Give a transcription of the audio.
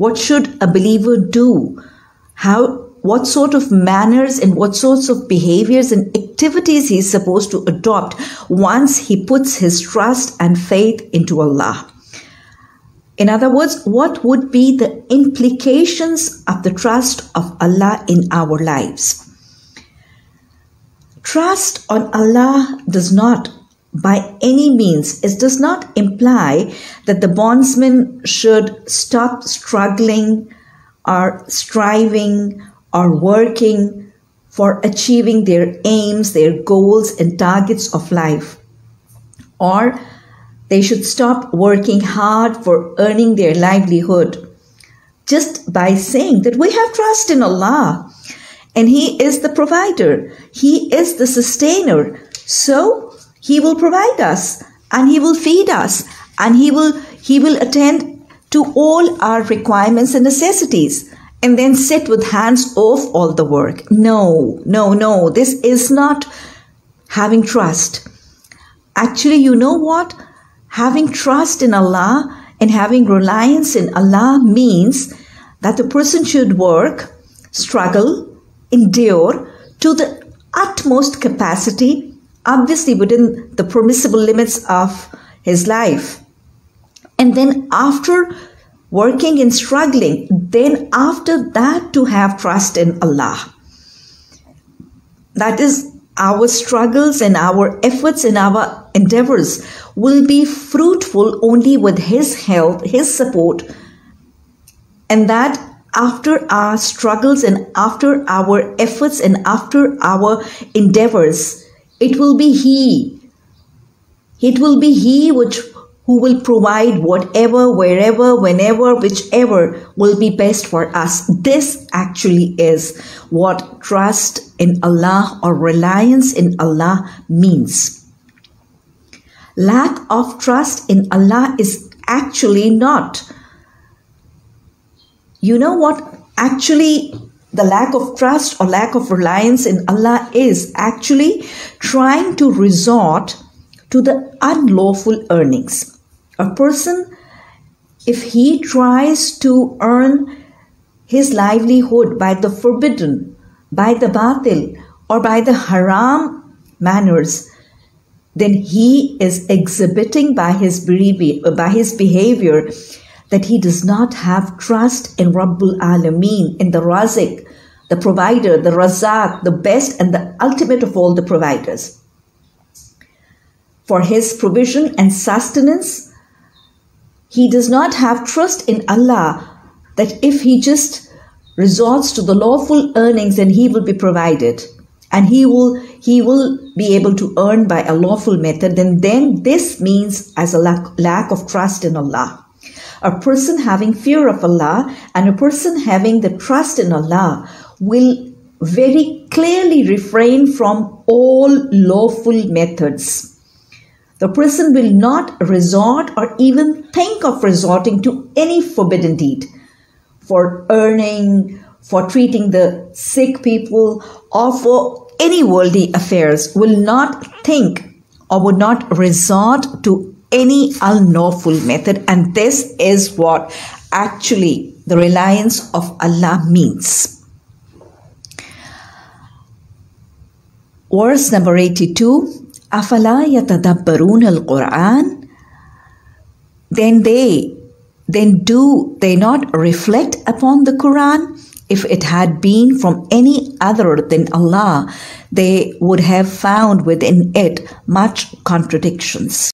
What should a believer do? How what sort of manners and what sorts of behaviors and activities he is supposed to adopt once he puts his trust and faith into Allah. In other words, what would be the implications of the trust of Allah in our lives? Trust on Allah does not by any means it does not imply that the bondsman should stop struggling or striving or working for achieving their aims, their goals, and targets of life. Or they should stop working hard for earning their livelihood just by saying that we have trust in Allah and He is the provider, He is the sustainer. So He will provide us and He will feed us and He will He will attend to all our requirements and necessities and then sit with hands off all the work. No, no, no. This is not having trust. Actually, you know what? Having trust in Allah and having reliance in Allah means that the person should work, struggle, endure to the utmost capacity, obviously within the permissible limits of his life. And then after working and struggling, then after that to have trust in Allah. That is, our struggles and our efforts and our endeavors will be fruitful only with His help, His support, and that after our struggles and after our efforts and after our endeavors, it will be He. It will be He which who will provide whatever, wherever, whenever, whichever will be best for us. This actually is what trust in Allah or reliance in Allah means. Lack of trust in Allah is actually not. You know what actually the lack of trust or lack of reliance in Allah is actually trying to resort to the unlawful earnings. A person, if he tries to earn his livelihood by the forbidden, by the batil, or by the haram manners, then he is exhibiting by his, by his behavior that he does not have trust in Rabbul Alameen, in the Razik, the provider, the Razak, the best and the ultimate of all the providers. For his provision and sustenance, he does not have trust in Allah that if he just resorts to the lawful earnings then he will be provided and he will he will be able to earn by a lawful method then then this means as a lack, lack of trust in Allah a person having fear of Allah and a person having the trust in Allah will very clearly refrain from all lawful methods. The person will not resort or even think of resorting to any forbidden deed for earning, for treating the sick people, or for any worldly affairs, will not think or would not resort to any unlawful method and this is what actually the reliance of Allah means. Verse number 82 Afala yatadabbarun al Quran. Then they, then do they not reflect upon the Quran? If it had been from any other than Allah, they would have found within it much contradictions.